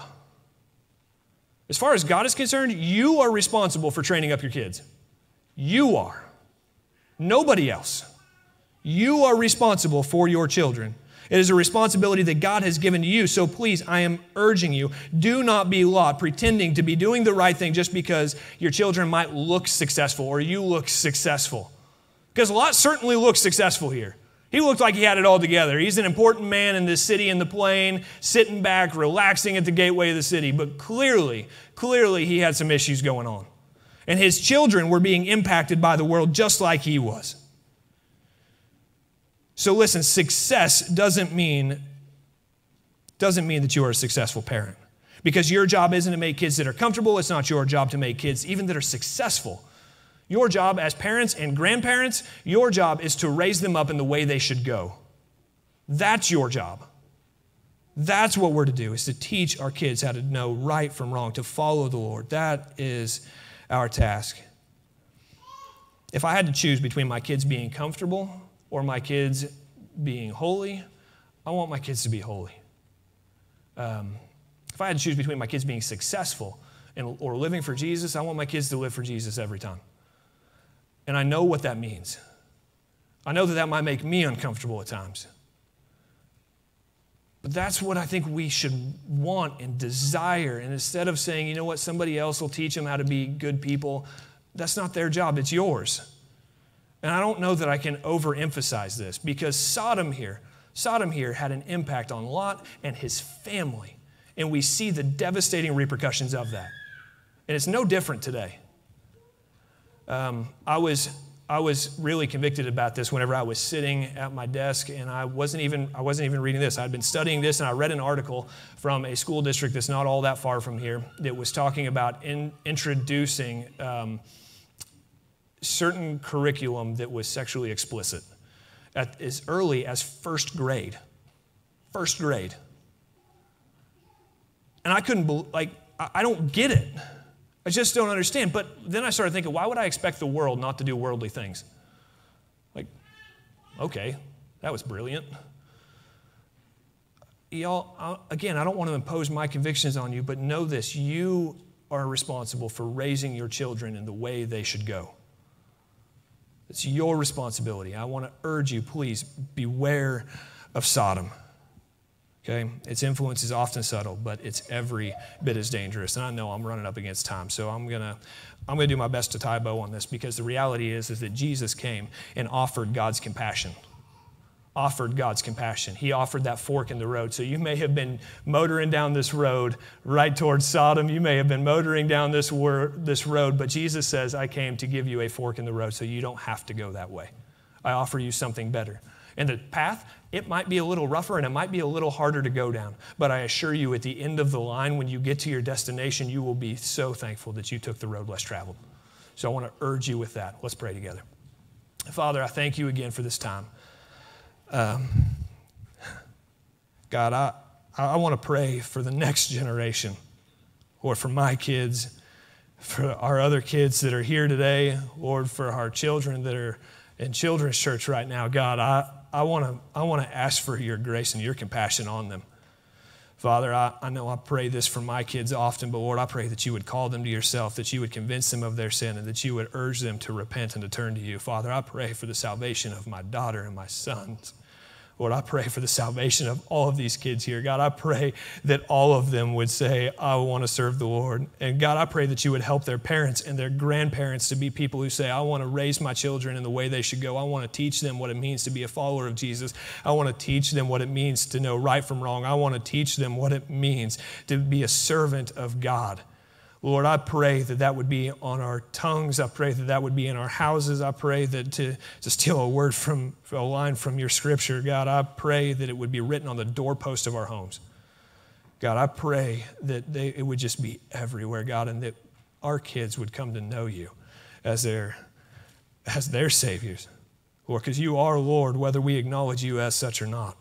Speaker 1: As far as God is concerned, you are responsible for training up your kids. You are. Nobody else. You are responsible for your children. It is a responsibility that God has given to you. So please, I am urging you do not be Lot, pretending to be doing the right thing just because your children might look successful or you look successful. Because Lot certainly looks successful here. He looked like he had it all together. He's an important man in this city in the plain, sitting back, relaxing at the gateway of the city. But clearly, clearly, he had some issues going on. And his children were being impacted by the world just like he was. So listen, success doesn't mean doesn't mean that you are a successful parent. Because your job isn't to make kids that are comfortable, it's not your job to make kids even that are successful. Your job as parents and grandparents, your job is to raise them up in the way they should go. That's your job. That's what we're to do, is to teach our kids how to know right from wrong, to follow the Lord. That is our task. If I had to choose between my kids being comfortable or my kids being holy, I want my kids to be holy. Um, if I had to choose between my kids being successful and, or living for Jesus, I want my kids to live for Jesus every time. And I know what that means. I know that that might make me uncomfortable at times. But that's what I think we should want and desire. And instead of saying, you know what, somebody else will teach them how to be good people, that's not their job, it's yours. And I don't know that I can overemphasize this because Sodom here, Sodom here had an impact on Lot and his family. And we see the devastating repercussions of that. And it's no different today. Um, I was I was really convicted about this whenever I was sitting at my desk and I wasn't even I wasn't even reading this. I'd been studying this and I read an article from a school district that's not all that far from here that was talking about in, introducing um, certain curriculum that was sexually explicit at as early as first grade. First grade. And I couldn't believe, like I don't get it. I just don't understand. But then I started thinking, why would I expect the world not to do worldly things? Like, okay, that was brilliant. Y'all, again, I don't want to impose my convictions on you, but know this you are responsible for raising your children in the way they should go. It's your responsibility. I want to urge you, please beware of Sodom. Okay? Its influence is often subtle, but it's every bit as dangerous. And I know I'm running up against time, so I'm going to I'm going to do my best to tie a bow on this because the reality is, is that Jesus came and offered God's compassion. Offered God's compassion. He offered that fork in the road. So you may have been motoring down this road right towards Sodom. You may have been motoring down this, wor- this road, but Jesus says, I came to give you a fork in the road so you don't have to go that way. I offer you something better. And the path, it might be a little rougher and it might be a little harder to go down. But I assure you, at the end of the line, when you get to your destination, you will be so thankful that you took the road less traveled. So I want to urge you with that. Let's pray together. Father, I thank you again for this time. Um, God, I, I want to pray for the next generation, or for my kids, for our other kids that are here today, Lord, for our children that are in children's church right now. God, I, I want to I wanna ask for your grace and your compassion on them. Father, I, I know I pray this for my kids often, but Lord, I pray that you would call them to yourself, that you would convince them of their sin, and that you would urge them to repent and to turn to you. Father, I pray for the salvation of my daughter and my sons. Lord, I pray for the salvation of all of these kids here. God, I pray that all of them would say, I want to serve the Lord. And God, I pray that you would help their parents and their grandparents to be people who say, I want to raise my children in the way they should go. I want to teach them what it means to be a follower of Jesus. I want to teach them what it means to know right from wrong. I want to teach them what it means to be a servant of God. Lord, I pray that that would be on our tongues. I pray that that would be in our houses. I pray that to, to steal a word from a line from your scripture, God, I pray that it would be written on the doorpost of our homes. God, I pray that they, it would just be everywhere, God, and that our kids would come to know you as their, as their saviors. Lord, because you are Lord, whether we acknowledge you as such or not.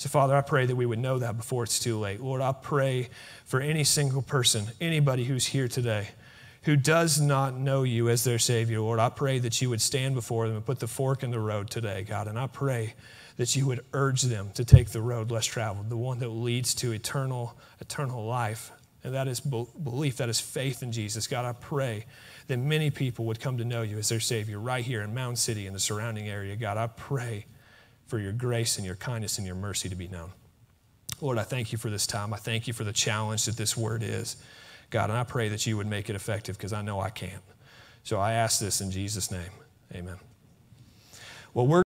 Speaker 1: So, Father, I pray that we would know that before it's too late. Lord, I pray for any single person, anybody who's here today who does not know you as their Savior, Lord, I pray that you would stand before them and put the fork in the road today, God. And I pray that you would urge them to take the road less traveled, the one that leads to eternal, eternal life. And that is belief, that is faith in Jesus. God, I pray that many people would come to know you as their Savior right here in Mound City and the surrounding area. God, I pray for your grace and your kindness and your mercy to be known. Lord, I thank you for this time. I thank you for the challenge that this word is. God, and I pray that you would make it effective because I know I can't. So I ask this in Jesus' name. Amen. Well, we're